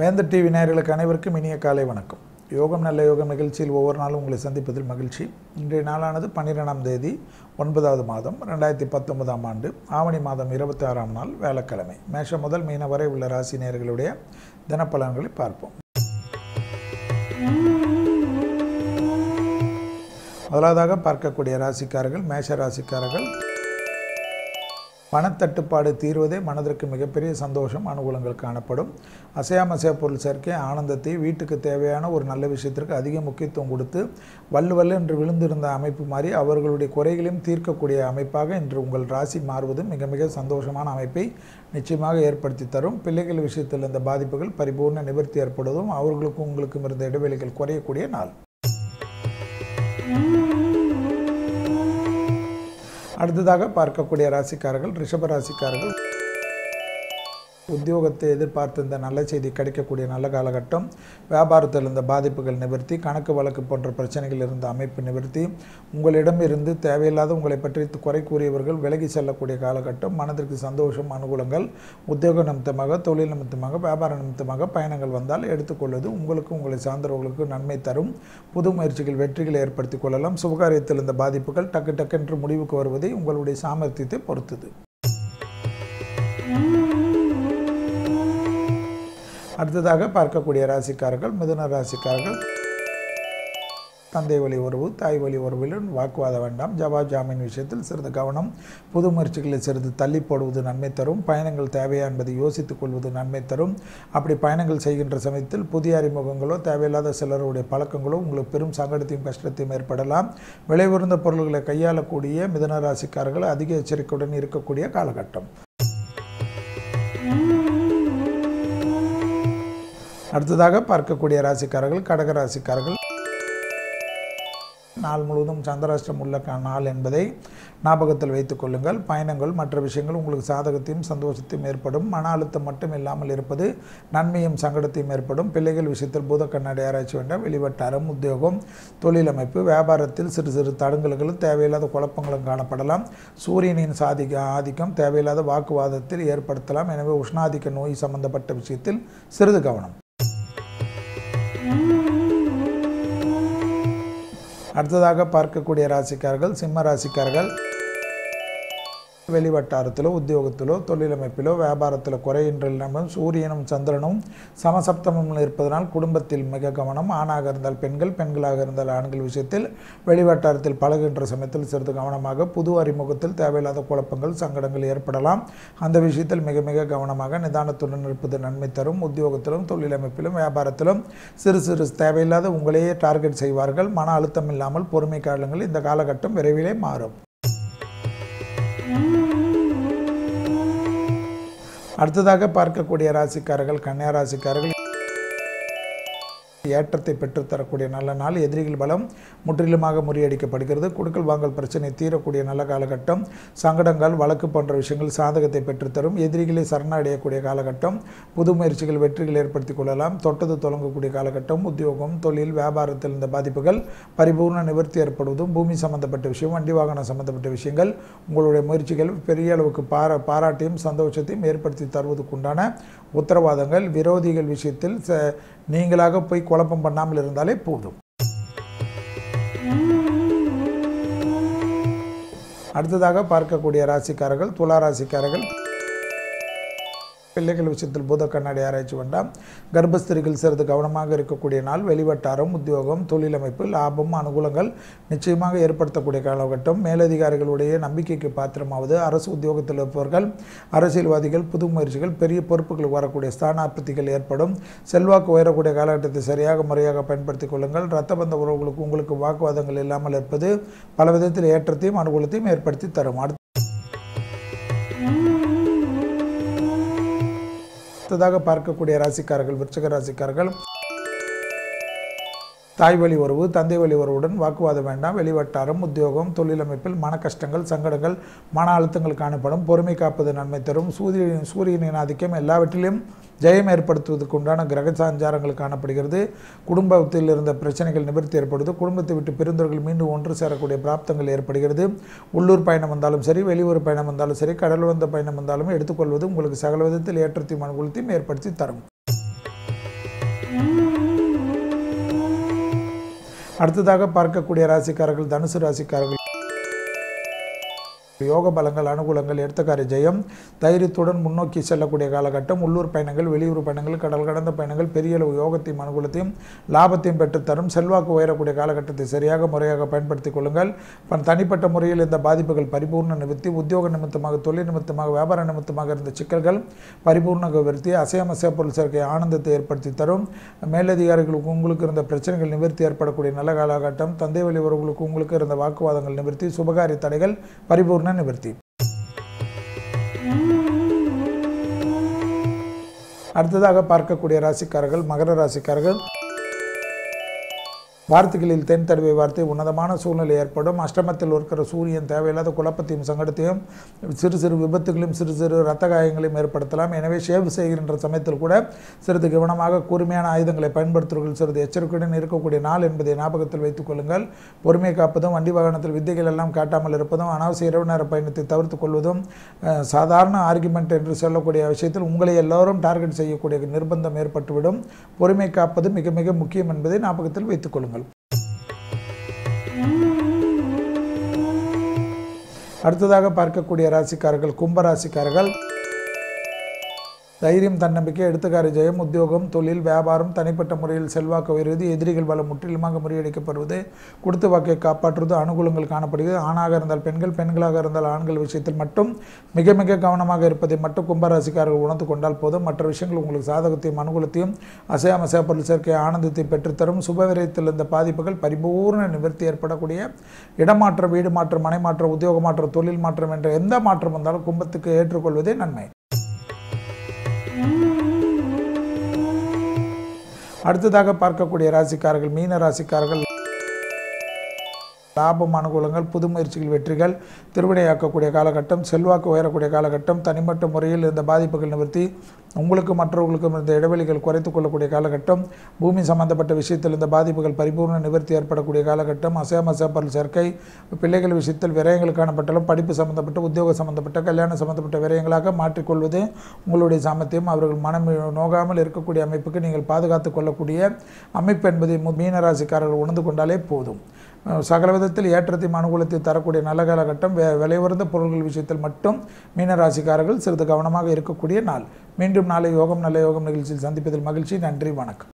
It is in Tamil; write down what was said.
வேந்தர் டிவி நேயர்களுக்கு அனைவருக்கும் இனிய காலை வணக்கம். யோகம் நல்ல யோகம் நிகழ்ச்சியில் ஒவ்வொரு நாளும் உங்களை சந்திப்பதில் மகிழ்ச்சி. இன்றைய நாளானது பன்னிரெண்டாம் தேதி ஒன்பதாவது மாதம் ரெண்டாயிரத்தி பத்தொன்பதாம் ஆண்டு ஆவணி மாதம் இருபத்தி ஆறாம் நாள் வேலைக்கிழமை மேஷம் முதல் மீன வரை உள்ள ராசி நேர்களுடைய தினப்பலன்களை பார்ப்போம். முதலாவதாக பார்க்கக்கூடிய ராசிக்காரர்கள் மேஷ ராசிக்காரர்கள் பணத்தட்டுப்பாடு தீர்வதே மனதிற்கு மிகப்பெரிய சந்தோஷம் அனுகூலங்கள் காணப்படும். அசையாமசைய பொருள் சேர்க்கை ஆனந்தத்தை வீட்டுக்கு தேவையான ஒரு நல்ல விஷயத்திற்கு அதிக முக்கியத்துவம் கொடுத்து வல்லுவல்லு என்று விழுந்திருந்த அமைப்பு மாறி அவர்களுடைய குறைகளையும் தீர்க்கக்கூடிய அமைப்பாக இன்று உங்கள் ராசி மாறுவது மிக மிக சந்தோஷமான அமைப்பை நிச்சயமாக ஏற்படுத்தி தரும். பிள்ளைகள் விஷயத்தில் இந்த பாதிப்புகள் பரிபூர்ண நிவர்த்தி ஏற்படுவதும் அவர்களுக்கும் உங்களுக்கும் இருந்த இடைவெளிகள் குறையக்கூடிய நாள். அடுத்ததாக பார்க்கக்கூடிய ராசிக்காரர்கள் ரிஷப ராசிக்காரர்கள். உத்தியோகத்தை எதிர்பார்த்து இந்த நல்ல செய்தி கிடைக்கக்கூடிய நல்ல காலகட்டம் வியாபாரத்தில் இருந்த பாதிப்புகள் நிவர்த்தி கணக்கு வழக்கு போன்ற பிரச்சனைகள் இருந்த அமைப்பு நிவர்த்தி உங்களிடம் இருந்து தேவையில்லாத உங்களை பற்றி குறை கூறியவர்கள் விலகி செல்லக்கூடிய காலகட்டம் மனதிற்கு சந்தோஷம் அனுகூலங்கள் உத்தியோக நிமித்தமாக தொழில் நிமித்தமாக வியாபார நிமித்தமாக பயணங்கள் வந்தால் எடுத்துக்கொள்வது உங்களுக்கு உங்களை சார்ந்தவர்களுக்கு நன்மை தரும். புது முயற்சிகள் வெற்றிகளை ஏற்படுத்திக் கொள்ளலாம். சுபகாரியத்தில் இருந்த பாதிப்புகள் டக்கு டக்கென்று முடிவுக்கு வருவதை உங்களுடைய சாமர்த்தியத்தை பொறுத்தது. அடுத்ததாக பார்க்கக்கூடிய ராசிக்காரர்கள் மிதுன ராசிக்காரர்கள். தந்தை வழி உறவு தாய் வழி உறவிலும் வாக்குவாத வேண்டாம். ஜவாப் ஜாமீன் விஷயத்தில் சிறிது கவனம். புது முயற்சிகளை சிறிது தள்ளி போடுவது நன்மை தரும். பயணங்கள் தேவையா என்பதை யோசித்துக் கொள்வது நன்மை தரும். அப்படி பயணங்கள் செய்கின்ற சமயத்தில் புதிய அறிமுகங்களோ தேவையில்லாத சிலருடைய பழக்கங்களோ உங்களுக்கு பெரும் சங்கடத்தையும் கஷ்டத்தையும் ஏற்படலாம். விலை உயர்ந்த பொருள்களை கையாளக்கூடிய மிதன ராசிக்காரர்கள் அதிக எச்சரிக்கையுடன் இருக்கக்கூடிய காலகட்டம். அடுத்ததாக பார்க்கக்கூடிய ராசிக்காரர்கள் கடக ராசிக்காரர்கள். நாள் முழுவதும் சந்திராஷ்டிரம் உள்ள நாள் என்பதை ஞாபகத்தில் வைத்துக் கொள்ளுங்கள். பயணங்கள் மற்ற விஷயங்கள் உங்களுக்கு சாதகத்தையும் சந்தோஷத்தையும் ஏற்படும். மன அழுத்தம் மட்டும் இல்லாமல் இருப்பது நன்மையும் சங்கடத்தையும் ஏற்படும். பிள்ளைகள் விஷயத்தில் பூத கண்ணாடி ஆராய்ச்சி வேண்டாம். வெளிவட்டாரம் உத்தியோகம் தொழிலமைப்பு வியாபாரத்தில் சிறு சிறு தடங்கல்களும் தேவையில்லாத குழப்பங்களும் காணப்படலாம். சூரியனின் சாதிக்க ஆதிக்கம் தேவையில்லாத வாக்குவாதத்தில் ஏற்படுத்தலாம். எனவே உஷ்ணாதிக்க நோய் சம்பந்தப்பட்ட விஷயத்தில் சிறிது கவனம். அடுத்ததாக பார்க்கக்கூடிய ராசிக்காரர்கள் சிம்ம ராசிக்காரர்கள். வெளிவட்டாரத்திலோ உத்தியோகத்திலோ தொழிலமைப்பிலோ வியாபாரத்திலோ குறையின்றில்லாமல் சூரியனும் சந்திரனும் சமசப்தமும் இருப்பதனால் குடும்பத்தில் மிக கவனம். ஆணாக இருந்தால் பெண்கள் பெண்களாக இருந்தால் ஆண்கள் விஷயத்தில் வெளிவட்டாரத்தில் பழகுகின்ற சமயத்தில் சிறிது கவனமாக புது அறிமுகத்தில் தேவையில்லாத குழப்பங்கள் சங்கடங்கள் ஏற்படலாம். அந்த விஷயத்தில் மிக மிக கவனமாக நிதானத்துடன் இருப்பது நன்மை தரும். உத்தியோகத்திலும் தொழிலமைப்பிலும் வியாபாரத்திலும் சிறு சிறு தேவையில்லாத உங்களையே டார்கெட் செய்வார்கள். மன அழுத்தம் இல்லாமல் பொறுமை காலங்கள் இந்த காலகட்டம் விரைவிலே மாறும். அடுத்ததாக பார்க்கக்கூடிய ராசிக்காரர்கள் கன்னியா ராசிக்காரர்கள் ஏற்றத்தை பெற்றுத்தரக்கூடிய நல்ல நாள். எதிரிகள் பலம் முற்றிலுமாக முறியடிக்கப்படுகிறது. கொடுக்கல் வாங்கல் பிரச்சனை தீரக்கூடிய நல்ல காலகட்டம். சங்கடங்கள் வழக்கு போன்ற விஷயங்கள் சாதகத்தை பெற்றுத்தரும். எதிரிகளை சரணடையக்கூடிய காலகட்டம். புது முயற்சிகள் வெற்றிகள் ஏற்படுத்திக் கொள்ளலாம். தொட்டது தொடங்கக்கூடிய காலகட்டம். உத்தியோகம் தொழில் வியாபாரத்தில் இந்த பாதிப்புகள் பரிபூர்ண நிவர்த்தி ஏற்படுவதும் பூமி சம்பந்தப்பட்ட விஷயம் வண்டி வாகனம் சம்பந்தப்பட்ட விஷயங்கள் உங்களுடைய முயற்சிகள் பெரிய அளவுக்கு பாரா பாராட்டையும் சந்தோஷத்தையும் ஏற்படுத்தி தருவதற்குண்டான உத்தரவாதங்கள். விரோதிகள் விஷயத்தில் ச- நீங்களாக போய் குழப்பம் பண்ணாமல் இருந்தாலே போதும். அடுத்ததாக பார்க்கக்கூடிய ராசிக்காரர்கள் துலா ராசிக்காரர்கள் பிள்ளைகள் விஷயத்தில் பூத கண்ணாடி ஆராய்ச்சி வேண்டாம். கர்ப்பஸ்திரிகள் சிறிது கவனமாக இருக்கக்கூடிய நாள் வெளிவட்டாரம் உத்தியோகம் தொழிலமைப்பு லாபம் அனுகூலங்கள் நிச்சயமாக ஏற்படுத்தக்கூடிய காலகட்டம். மேலதிகாரிகளுடைய நம்பிக்கைக்கு பாத்திரமாவது அரசு உத்தியோகத்தில் இருப்பவர்கள் அரசியல்வாதிகள் புது முயற்சிகள் பெரிய பொறுப்புகள் வரக்கூடிய ஸ்தானாபத்திகள் ஏற்படும். செல்வாக்கு உயரக்கூடிய காலகட்டத்தை சரியாக முறையாக பயன்படுத்திக் கொள்ளுங்கள். ரத்த பந்த உறவுகளுக்கு உங்களுக்கு வாக்குவாதங்கள் இல்லாமல் இருப்பது பல விதத்தில் ஏற்றத்தையும் அனுகூலத்தையும் ஏற்படுத்தி தரும். அடுத்ததாக பார்க்கக்கூடிய ராசிக்காரர்கள் விருச்சக ராசிக்காரர்கள். தாய் வழி உறவு தந்தை வழி உறவுடன் வாக்குவாதம் வேண்டாம். வெளிவட்டாரம் உத்தியோகம் தொழிலமைப்பில் மன கஷ்டங்கள் சங்கடங்கள் மன அழுத்தங்கள் காணப்படும். பொறுமை காப்பது நன்மை தரும். சூரியன் சூரியனின் ஆதிக்கம் எல்லாவற்றிலும் ஜெயம் ஏற்படுத்துவதற்கு உண்டான கிரக சாஞ்சாரங்கள் காணப்படுகிறது. குடும்பத்தில் இருந்த பிரச்சனைகள் நிவர்த்தி ஏற்படுது. குடும்பத்தை விட்டு பிரிந்தவர்கள் மீண்டும் ஒன்று சேரக்கூடிய பிராப்தங்கள் ஏற்படுகிறது. உள்ளூர் பயணம் வந்தாலும் சரி வெளியூர் பயணம் வந்தாலும் சரி கடல் வந்த பயணம் வந்தாலும் எடுத்துக்கொள்வது உங்களுக்கு சகல விதத்தில் ஏற்றத்தையும் அனுகூலத்தையும் ஏற்படுத்தி தரும். அடுத்ததாக பார்க்கக்கூடிய ராசிக்காரர்கள் தனுசு ராசிக்காரர்கள். யோக பலங்கள் அனுகூலங்கள் எடுத்தக்கார ஜெயம் தைரியத்துடன் முன்னோக்கி செல்லக்கூடிய காலகட்டம் உள்ளூர் பயணங்கள் வெளியூர் பயணங்கள் கடல் கடந்த பயணங்கள் பெரிய அளவு யோகத்தையும் அனுகூலத்தையும் லாபத்தையும் பெற்றுத்தரும். செல்வாக்கு உயரக்கூடிய காலகட்டத்தை சரியாக முறையாக பயன்படுத்திக் கொள்ளுங்கள். தனிப்பட்ட முறையில் இந்த பாதிப்புகள் பரிபூர்ண நிவர்த்தி உத்தியோக நிமித்தமாக தொழில் நிமித்தமாக வியாபார நிமித்தமாக இருந்த சிக்கல்கள் பரிபூர்ண நிவர்த்தி அசையமசைய பொருள் சேர்க்கை ஆனந்தத்தை ஏற்படுத்தி தரும். மேலதிகாரிகளுக்கு உங்களுக்கு இருந்த பிரச்சனைகள் நிவர்த்தி ஏற்படக்கூடிய நல்ல காலகட்டம். தந்தை வழி உறவுகளுக்கு உங்களுக்கு இருந்த வாக்குவாதங்கள் நிவர்த்தி சுபகாரிய தடைகள் பரிபூர்ண நிவர்த்தி அடுத்ததாக பார்க்கக்கூடிய ராசிக்காரர்கள் மகர ராசிக்காரர்கள். வார்த்தைகளில் தென் தடவை வார்த்தை உன்னதமான சூழ்நிலை ஏற்படும். அஷ்டமத்தில் இருக்கிற சூரியன் தேவையில்லாத குழப்பத்தையும் சங்கடத்தையும் சிறு சிறு விபத்துகளையும் சிறு சிறு ரத்த காயங்களையும் ஏற்படுத்தலாம். எனவே ஷேவ் செய்கின்ற சமயத்தில் கூட சிறிது கவனமாக கூர்மையான ஆயுதங்களை பயன்படுத்துவர்கள் சிறிது எச்சரிக்கையுடன் இருக்கக்கூடிய நாள் என்பதை ஞாபகத்தில் வைத்துக் கொள்ளுங்கள். பொறுமை காப்பதும் வண்டி வாகனத்தில் வித்தைகள் எல்லாம் காட்டாமல் இருப்பதும் அனாவசிய இரவு நேர பயணத்தை தவிர்த்து கொள்வதும் சாதாரண ஆர்குமெண்ட் என்று சொல்லக்கூடிய விஷயத்தில் உங்களை எல்லோரும் டார்கெட் செய்யக்கூடிய நிர்பந்தம் ஏற்பட்டுவிடும். பொறுமை காப்பது மிக மிக முக்கியம் என்பதை ஞாபகத்தில் வைத்துக் கொள்ளுங்கள். அடுத்ததாக பார்க்கக்கூடிய ராசிக்காரர்கள் கும்ப ராசிக்காரர்கள் தைரியம் தன்னம்பிக்கை எடுத்துக்காரி ஜெயம் உத்தியோகம் தொழில் வியாபாரம் தனிப்பட்ட முறையில் செல்வாக்கு உயர்வது எதிரிகள் பலம் முற்றிலுமாக முறியடிக்கப்படுவது கொடுத்து வாக்கை காப்பாற்றுவது அனுகூலங்கள் காணப்படுகிறது. ஆணாக இருந்தால் பெண்கள் பெண்களாக இருந்தால் ஆண்கள் விஷயத்தில் மட்டும் மிக மிக கவனமாக இருப்பதை மட்டும் கும்பராசிக்காரர்கள் உணர்ந்து கொண்டால் போதும். மற்ற விஷயங்கள் உங்களுக்கு சாதகத்தையும் அனுகூலத்தையும் அசையாம பொருள் சேர்க்கை ஆனந்தத்தை பெற்றுத்தரும் சுபவிரயத்தில் இருந்த பாதிப்புகள் பரிபூர்ண நிவர்த்தி ஏற்படக்கூடிய இடமாற்றம் வீடு மாற்றம் மனை மாற்றம் உத்தியோக மாற்றம் தொழில் மாற்றம் என்ற எந்த மாற்றம் வந்தாலும் கும்பத்துக்கு ஏற்றுக்கொள்வதே நன்மை. அடுத்ததாக பார்க்கக்கூடிய ராசிக்காரர்கள் மீன ராசிக்காரர்கள் லாபம் அனுகூலங்கள் புது முயற்சிகள் வெற்றிகள் திருவினையாக்கக்கூடிய காலகட்டம் செல்வாக்கு உயரக்கூடிய காலகட்டம் தனிப்பட்ட முறையில் இருந்த பாதிப்புகள் நிவர்த்தி உங்களுக்கு மற்றவர்களுக்கும் இருந்த இடைவெளிகள் குறைத்துக் கொள்ளக்கூடிய காலகட்டம் பூமி சம்பந்தப்பட்ட விஷயத்தில் இருந்த பாதிப்புகள் பரிபூர்ண நிவர்த்தி ஏற்படக்கூடிய காலகட்டம் அசையாமசா சேப்பல் சேர்க்கை பிள்ளைகள் விஷயத்தில் விரயங்கள் காணப்பட்டாலும் படிப்பு சம்பந்தப்பட்ட உத்தியோக சம்பந்தப்பட்ட கல்யாணம் சம்பந்தப்பட்ட விரயங்களாக மாற்றிக்கொள்வது உங்களுடைய சாமர்த்தியம். அவர்கள் மனம் நோகாமல் இருக்கக்கூடிய அமைப்புக்கு நீங்கள் பாதுகாத்துக் கொள்ளக்கூடிய அமைப்பு என்பதை மு- மீனராசிக்காரர்கள் உணர்ந்து கொண்டாலே போதும். சகல விதத்தில் ஏற்றத்தையும் அனுகூலத்தை தரக்கூடிய நல்ல காலகட்டம் வே விலை பொருள்கள் விஷயத்தில் மட்டும் மீனராசிக்காரர்கள் சிறிது கவனமாக இருக்கக்கூடிய நாள். மீண்டும் நாளை யோகம் நல்ல யோகம் நிகழ்ச்சியில் சந்திப்பதில் மகிழ்ச்சி. நன்றி வணக்கம்.